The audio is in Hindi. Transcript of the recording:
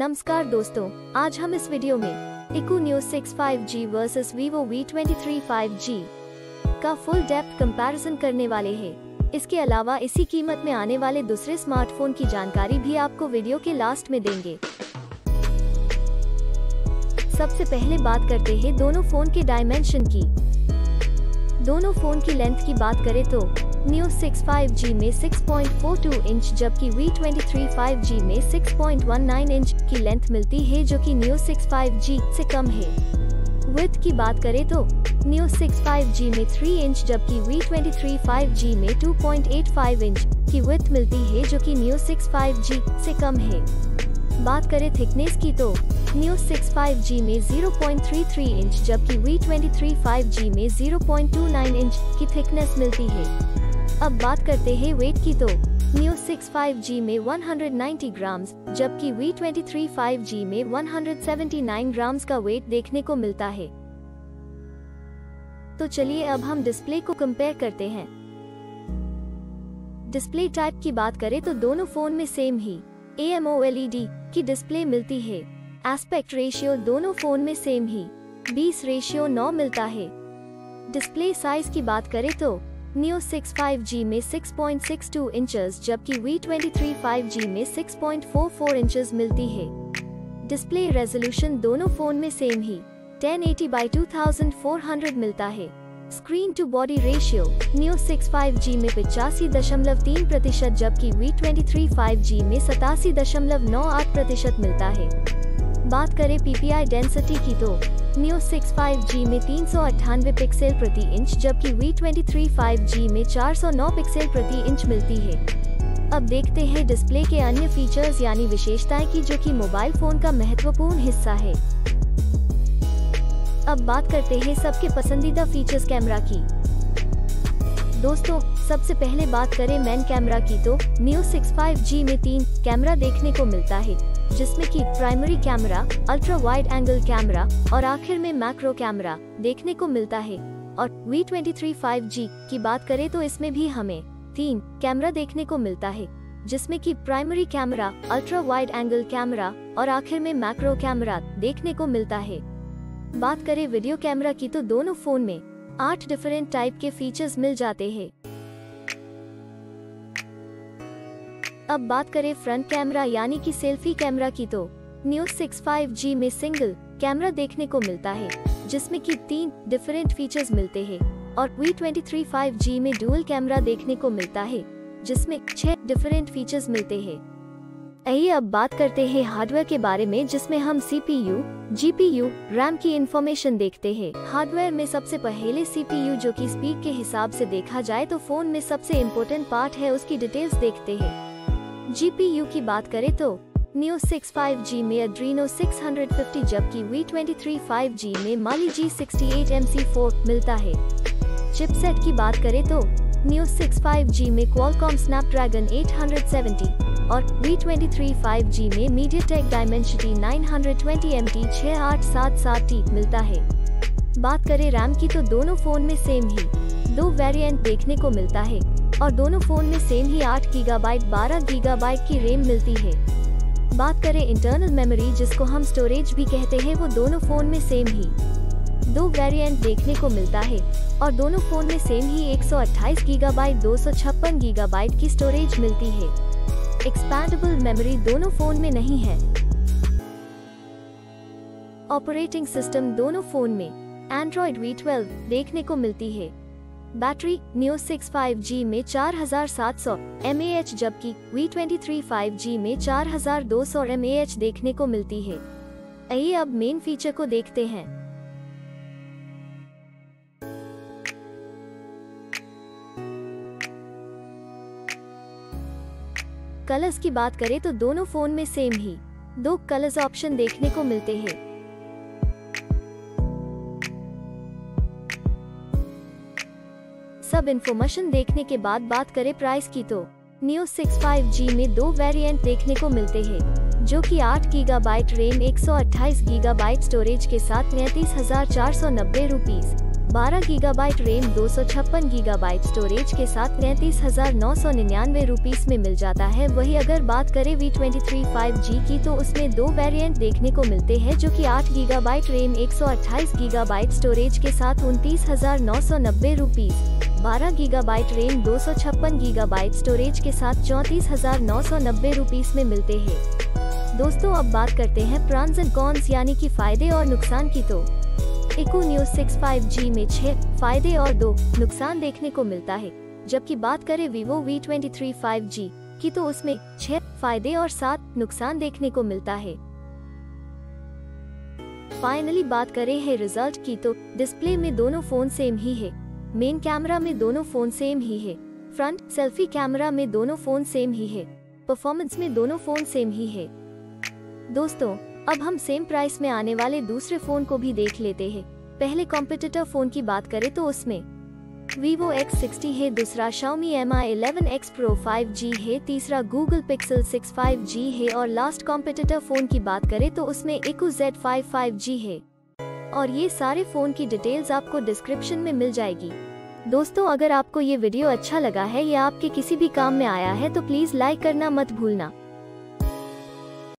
नमस्कार दोस्तों, आज हम इस वीडियो में iQOO news 65G versus Vivo V23 5G का फुल डेप्थ कंपैरिजन करने वाले हैं। इसके अलावा इसी कीमत में आने वाले दूसरे स्मार्टफ़ोन की जानकारी भी आपको वीडियो के लास्ट में देंगे सबसे पहले बात करते हैं दोनों फ़ोन के डायमेंशन की दोनों फ़ोन की लेंथ की बात करें तो न्यू 65G में 6.42 इंच, जबकि V23 5G में 6.19 इंच की लेंथ मिलती है, जो कि न्यू 65G से कम है। विथ की बात करें तो न्यू 65G में 3 इंच, जबकि V23 5G में 2.85 इंच की विथ मिलती है, जो कि न्यू 65G से कम है। बात करें थिकनेस की तो न्यू 65G में 0.33 इंच, जबकि V23 5G में 0.29 इंच की थिकनेस मिलती है। अब बात करते हैं वेट की तो। न्यू 65G में 190 ग्राम्स जबकि V23 5G में 179 ग्राम्स का वेट देखने को मिलता है। तो चलिए अब हम डिस्प्ले को कंपेयर करते हैं। डिस्प्ले टाइप की बात करें तो दोनों फ़ोन में सेम ही। AMOLED की डिस्प्ले मिलती है। एस्पेक्ट रेशियो दोनों फ़ोन में सेम ही। 20 रेशियो 9 मिलता है। डिस्प्ले साइज़ की बात करें तो न्यू 65G में 6.62 इंचेस जबकि V23 5G में 6.44 इंचेस मिलती है। डिस्प्ले रेजोल्यूशन दोनों फ़ोन में सेम ही। 1080 बाई 2400 मिलता है। Screen to body ratio Neo 65G में पिचासी दशमलव तीन प्रतिशत, जबकि V23 5G में सतासी दशमलव नौ आठ प्रतिशत मिलता है। बात करें PPI डेंसिटी की तो। न्यू 65G में तीन सौ अठानवे पिक्सल प्रति इंच जबकि V23 5G में 409 पिक्सल प्रति इंच मिलती है। अब देखते हैं डिस्प्ले के अन्य फीचर्स यानी विशेषताएँ की, जो कि मोबाइल फ़ोन का महत्वपूर्ण हिस्सा है। अब बात करते हैं सबके पसंदीदा फीचर्स कैमरा की। दोस्तों, सबसे पहले बात करें मैन कैमरा की तो। न्यू 65G में तीन कैमरा देखने को मिलता है। जिसमें कि primary camera ultra wide angle camera और आखिर में मैक्रो कैमरा देखने को मिलता है। और V23 5G की बात करें तो इसमें भी हमें तीन कैमरा देखने को मिलता है, जिसमें कि primary camera ultra wide angle camera और आखिर में मैक्रो कैमरा देखने को मिलता है। बात करें वीडियो कैमरा की तो दोनों फ़ोन में आठ डिफरेंट टाइप के फीचर्स मिल जाते हैं। अब बात करें फ्रंट कैमरा यानी कि सेल्फी कैमरा की तो। न्यू 65G में सिंगल कैमरा देखने को मिलता है जिसमें कि तीन डिफरेंट फीचर्स मिलते हैं। और V23 5G में डुअल कैमरा देखने को मिलता है जिसमें छह डिफरेंट फीचर्स मिलते हैं। आइए अब बात करते हैं हार्डवेयर के बारे में जिसमें हम CPU, GPU, रैम की इंफॉर्मेशन देखते हैं। हार्डवेयर में सबसे पहले CPU जो कि स्पीड के हिसाब से देखा जाए तो फ़ोन में सबसे इम्पोर्टेंट पार्ट है उसकी डिटेल्स देखते हैं। जीपीयू की बात करें तो न्यू 65G में Adreno 650 जबकि V23 5G में Mali G68 MC4 मिलता है। चिपसेट की बात करें तो न्यू 65G में Qualcomm Snapdragon 870 और V23 5G में MediaTek Dimensity 920 MT 6877T मिलता है। बात करें रैम की तो दोनों फ़ोन में सेम ही, दो वेरिएंट देखने को मिलता है। और दोनों फ़ोन में सेम ही 8 गीगाबाइट 12 गीगाबाइट की रैम मिलती है। बात करें इंटरनल मेमोरी जिसको हम स्टोरेज भी कहते हैं, वो दोनों फ़ोन में सेम ही। दो वेरिएंट देखने को मिलता है और दोनों फ़ोन में सेम ही 128 गीगाबाइट 256 गीगाबाइट की स्टोरेज मिलती है। एक्सपैंडेबल मेमोरी दोनों फ़ोन में नहीं है। ऑपरेटिंग सिस्टम दोनों फ़ोन में। एंड्रॉइड V12 देखने को मिलती है। बैटरी न्यू 65G में 4700 mAh जबकि V23 5G में 4200 mAh देखने को मिलती है। आइए अब मेन फीचर को देखते हैं। कलर्स की बात करें तो दोनों फ़ोन में सेम ही। दो कलर्स ऑप्शन देखने को मिलते हैं। सब इन्फॉर्मेशन देखने के बाद बात करें प्राइस की तो। न्यू 65G में दो वेरिएंट देखने को मिलते हैं, जो कि 8 गीगाबाइट रैम 128 गीगाबाइट स्टोरेज के साथ तैतीस हज़ार चार सौ नब्बे रूपीज बारह गीगाबाइट रैम, दो सौ छप्पन गीगाबाइट स्टोरेज के साथ तैतीस हज़ार नौ सौ निन्यानवे रूपीज में मिल जाता है। वही अगर बात करें V twenty three five G की तो उसमें दो वेरिएंट देखने को मिलते हैं, जो कि आठ गीगाबाइट रैम, एक सौ अट्ठाईस गीगाबाइट स्टोरेज के साथ उनतीस हज़ार नौ सौ नब्बे रूपीज बारह गीगाबाइट रैम, दो सौ छप्पन गीगाबाइट स्टोरेज के साथ चौतीस हज़ार नौ सौ नब्बे रूपीज में मिलते हैं। दोस्तों, अब बात करते हैं प्रॉन्स एंड कॉन्स, यानी कि फ़ायदे और नुकसान की तो। IQOO Neo six five G में छह फ़ायदे और दो नुकसान देखने को मिलता है। जबकि बात करें Vivo V twenty three five G की तो उसमें छह फ़ायदे और सात नुकसान देखने को मिलता है। फाइनली बात करें है रिज़ल्ट की तो डिस्प्ले में दोनों फ़ोन सेम ही है। मेन कैमरा में दोनों फ़ोन सेम ही है। फ्रंट सेल्फी कैमरा में दोनों फ़ोन सेम ही है। परफॉर्मेंस में दोनों फ़ोन सेम ही है। दोस्तों अब हम सेम प्राइस में आने वाले दूसरे फ़ोन को भी देख लेते हैं। पहले कॉम्पिटिटर फ़ोन की बात करें तो उसमें Vivo X60 है, दूसरा Xiaomi Mi 11X Pro 5G है, तीसरा Google Pixel 6 5G है और लास्ट कॉम्पिटिटर फ़ोन की बात करें तो उसमें Eco Z5 5G है। और ये सारे फ़ोन की डिटेल्स आपको डिस्क्रिप्शन में मिल जाएगी। दोस्तों, अगर आपको ये वीडियो अच्छा लगा है या आपके किसी भी काम में आया है तो प्लीज़ लाइक करना मत भूलना।